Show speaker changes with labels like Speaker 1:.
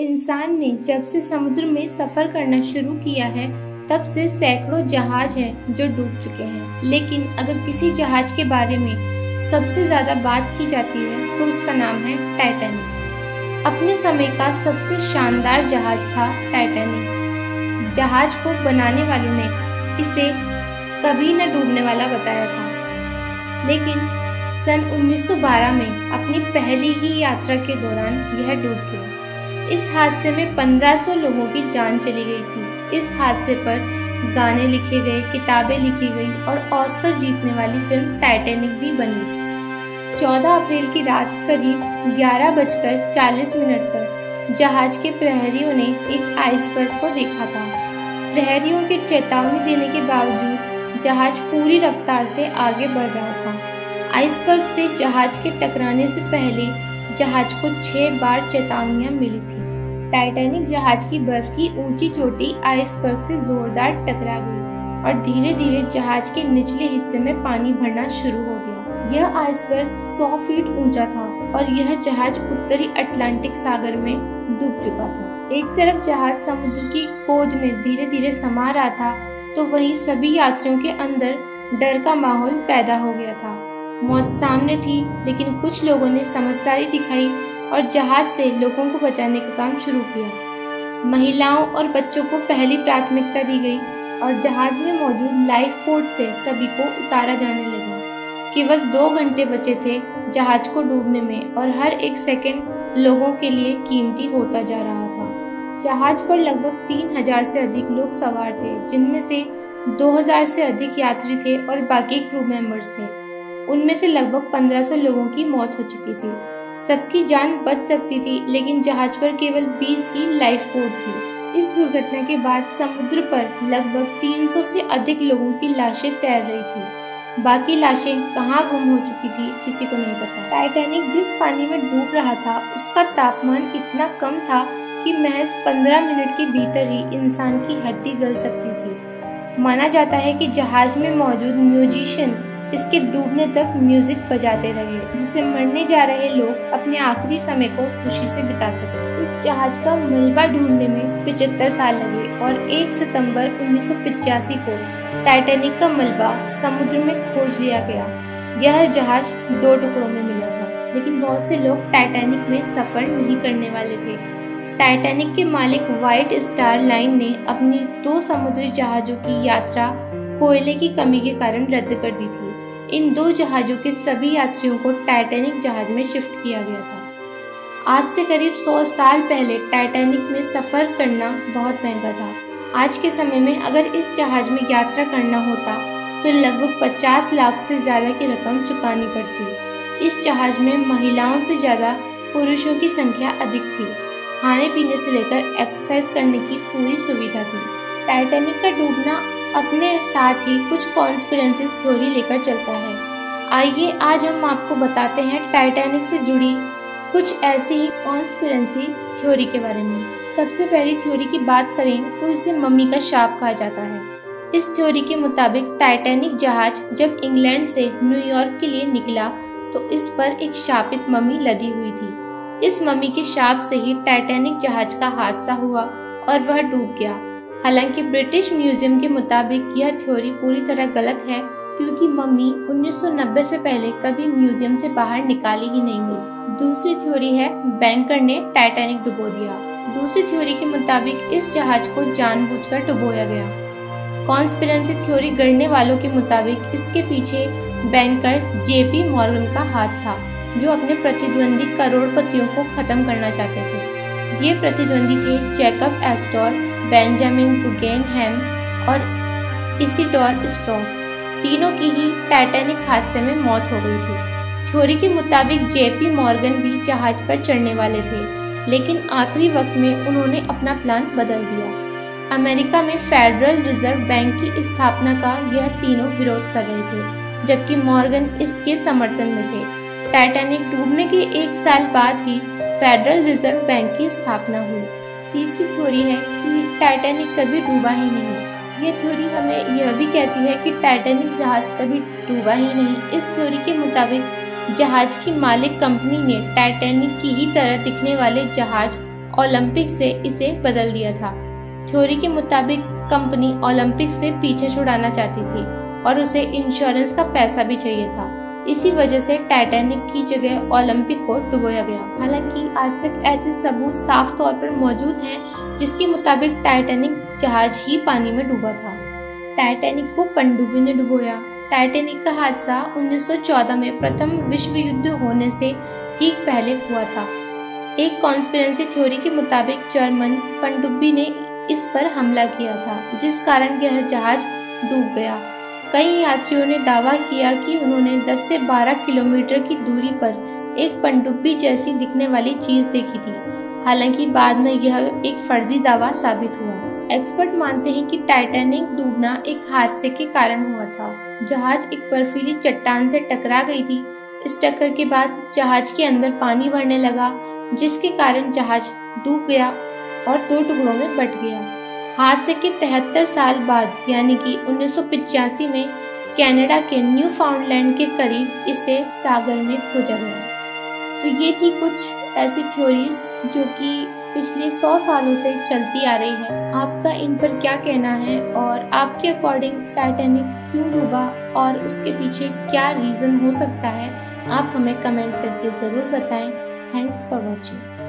Speaker 1: इंसान ने जब से समुद्र में सफ़र करना शुरू किया है, तब से सैकड़ों जहाज़ हैं जो डूब चुके हैं। लेकिन अगर किसी जहाज़ के बारे में सबसे ज़्यादा बात की जाती है तो उसका नाम है टाइटैनिक। अपने समय का सबसे शानदार जहाज़ था टाइटैनिक। जहाज़ को बनाने वालों ने इसे कभी न डूबने वाला बताया था। लेकिन सन 1912 में अपनी पहली ही यात्रा के दौरान यह डूब गया। इस हादसे में 1500 लोगों की जान चली गई थी। इस हादसे पर गाने लिखे गए, किताबें लिखी गई और ऑस्कर जीतने वाली फ़िल्म टाइटैनिक भी बनी। 14 अप्रैल की रात करीब ग्यारह बजकर चालीस मिनट पर जहाज़ के प्रहरियों ने एक आइसबर्ग को देखा था। प्रहरियों के चेतावनी देने के बावजूद जहाज़ पूरी रफ्तार से आगे बढ़ रहा था। आइसबर्ग से जहाज़ के टकराने से पहले जहाज़ को छह बार चेतावनियाँ मिली थी। टाइटैनिक जहाज़ की बर्फ़ की ऊँची चोटी आइसबर्ग से जोरदार टकरा गई और धीरे धीरे जहाज़ के निचले हिस्से में पानी भरना शुरू हो गया। यह आइसबर्ग 100 फीट ऊँचा था और यह जहाज़ उत्तरी अटलांटिक सागर में डूब चुका था। एक तरफ़ जहाज़ समुद्र की खोज में धीरे धीरे समा रहा था तो वहीं सभी यात्रियों के अंदर डर का माहौल पैदा हो गया था। मौत सामने थी, लेकिन कुछ लोगों ने समझदारी दिखाई और जहाज़ से लोगों को बचाने का काम शुरू किया। महिलाओं और बच्चों को पहली प्राथमिकता दी गई और जहाज़ में मौजूद लाइफ पोर्ट से सभी को उतारा जाने लगा। केवल दो घंटे बचे थे जहाज़ को डूबने में और हर एक सेकंड लोगों के लिए कीमती होता जा रहा था। जहाज़ पर लगभग तीन हज़ार से अधिक लोग सवार थे, जिनमें से 2000 से अधिक यात्री थे और बाकी क्रू मेंबर्स थे। उनमें से लगभग 1500 लोगों की मौत हो चुकी थी। सबकी जान बच सकती थी, लेकिन जहाज़ पर केवल 20 ही लाइफ बोट थी। इस दुर्घटना के बाद समुद्र पर लगभग 300 से अधिक लोगों की लाशें तैर रही थी। बाकी लाशें कहाँ गुम हो चुकी थी, किसी को नहीं पता। टाइटैनिक जिस पानी में डूब रहा था, उसका तापमान इतना कम था कि महज 15 मिनट के भीतर ही इंसान की हड्डी गल सकती थी। माना जाता है कि जहाज़ में मौजूद म्यूजिशियन इसके डूबने तक म्यूज़िक बजाते रहे जिससे मरने जा रहे लोग अपने आखिरी समय को खुशी से बिता सके। इस जहाज़ का मलबा ढूँढने में पिचहत्तर साल लगे और 1 सितंबर उन्नीस को टाइटैनिक का मलबा समुद्र में खोज लिया गया। यह जहाज़ दो टुकड़ों में मिला था, लेकिन बहुत से लोग टाइटैनिक में सफ़र नहीं करने वाले थे। टाइटैनिक के मालिक व्हाइट स्टार लाइन ने अपनी दो समुद्री जहाजों की यात्रा कोयले की कमी के कारण रद्द कर दी थी। इन दो जहाज़ों के सभी यात्रियों को टाइटैनिक जहाज़ में शिफ्ट किया गया था। आज से करीब 100 साल पहले टाइटैनिक में सफ़र करना बहुत महँगा था। आज के समय में अगर इस जहाज़ में यात्रा करना होता तो लगभग 50 लाख से ज़्यादा की रकम चुकानी पड़ती। इस जहाज़ में महिलाओं से ज़्यादा पुरुषों की संख्या अधिक थी। खाने पीने से लेकर एक्सरसाइज करने की पूरी सुविधा थी। टाइटैनिक का डूबना अपने साथ ही कुछ कॉन्स्पिरेंसीज थ्योरी लेकर चलता है। आइए आज हम आपको बताते हैं टाइटैनिक से जुड़ी कुछ ऐसी ही कॉन्स्पिरेंसी थ्योरी के बारे में। सबसे पहली थ्योरी की बात करें तो इसे मम्मी का शाप कहा जाता है। इस थ्योरी के मुताबिक टाइटैनिक जहाज़ जब इंग्लैंड से न्यूयॉर्क के लिए निकला तो इस पर एक शापित मम्मी लदी हुई थी। इस मम्मी के शाप से ही टाइटैनिक जहाज़ का हादसा हुआ और वह डूब गया। हालाँकि ब्रिटिश म्यूज़ियम के मुताबिक यह थ्योरी पूरी तरह गलत है, क्योंकि मम्मी 1990 से पहले कभी म्यूज़ियम से बाहर निकाली ही नहीं गई। दूसरी थ्योरी है, बैंकर ने टाइटैनिक डुबो दिया। दूसरी थ्योरी के मुताबिक इस जहाज़ को जानबूझकर डुबोया गया। कॉन्स्पिरेंसी थ्योरी गढ़ने वालों के मुताबिक इसके पीछे बैंकर जेपी मॉर्गन का हाथ था, जो अपने प्रतिद्वंदी करोड़पतियों को खत्म करना चाहते थे। ये प्रतिद्वंदी थे जैकब एस्टोर बेंजामिन गुगेनहैम और इसीडोर स्ट्रॉस तीनों की ही टाइटैनिक हादसे में मौत हो गई थी। थ्योरी के मुताबिक जेपी मॉर्गन भी जहाज़ पर चढ़ने वाले थे, लेकिन आखिरी वक्त में उन्होंने अपना प्लान बदल दिया। अमेरिका में फेडरल रिज़र्व बैंक की स्थापना का यह तीनों विरोध कर रहे थे, जबकि मॉर्गन इसके समर्थन में थे। टाइटैनिक डूबने के एक साल बाद ही फेडरल रिज़र्व बैंक की स्थापना हुई। तीसरी थ्योरी है कि टाइटैनिक कभी डूबा ही नहीं। ये थ्योरी हमें यह भी कहती है कि टाइटैनिक जहाज़ कभी डूबा ही नहीं। इस थ्योरी के मुताबिक जहाज़ की मालिक कंपनी ने टाइटैनिक की ही तरह दिखने वाले जहाज़ ओलंपिक से इसे बदल दिया था। थ्योरी के मुताबिक कंपनी ओलंपिक से पीछे छुड़ाना चाहती थी और उसे इंश्योरेंस का पैसा भी चाहिए था। इसी वजह से टाइटैनिक की जगह ओलंपिक को डुबोया गया। हालाँकि आज तक ऐसे सबूत साफ़ तौर पर मौजूद हैं, जिसके मुताबिक टाइटैनिक जहाज़ ही पानी में डूबा था। टाइटैनिक को पनडुब्बी ने डुबोया। टाइटैनिक का हादसा 1914 में प्रथम विश्व युद्ध होने से ठीक पहले हुआ था। एक कॉन्स्पिरेंसी थ्योरी के मुताबिक जर्मन पनडुब्बी ने इस पर हमला किया था, जिस कारण यह जहाज़ डूब गया। कई यात्रियों ने दावा किया कि उन्होंने 10 से 12 किलोमीटर की दूरी पर एक पनडुब्बी जैसी दिखने वाली चीज़ देखी थी। हालाँकि बाद में यह एक फर्जी दावा साबित हुआ। एक्सपर्ट मानते हैं कि टाइटैनिक डूबना एक हादसे के कारण हुआ था। जहाज़ एक बर्फीली चट्टान से टकरा गई थी। इस टक्कर के बाद जहाज़ के अंदर पानी भरने लगा, जिसके कारण जहाज़ डूब गया और दो टुकड़ों में बट गया। हादसे के तिहत्तर साल बाद, यानी कि उन्नीस में, कनाडा के न्यू फाउंडलैंड के करीब इसे सागर में खोजा गया। तो ये थी कुछ ऐसी थ्योरीज जो कि पिछले सौ सालों से चलती आ रही है। आपका इन पर क्या कहना है और आपके अकॉर्डिंग टाइटैनिक क्यों डूबा और उसके पीछे क्या रीज़न हो सकता है, आप हमें कमेंट करके ज़रूर बताएँ। Thanks for watching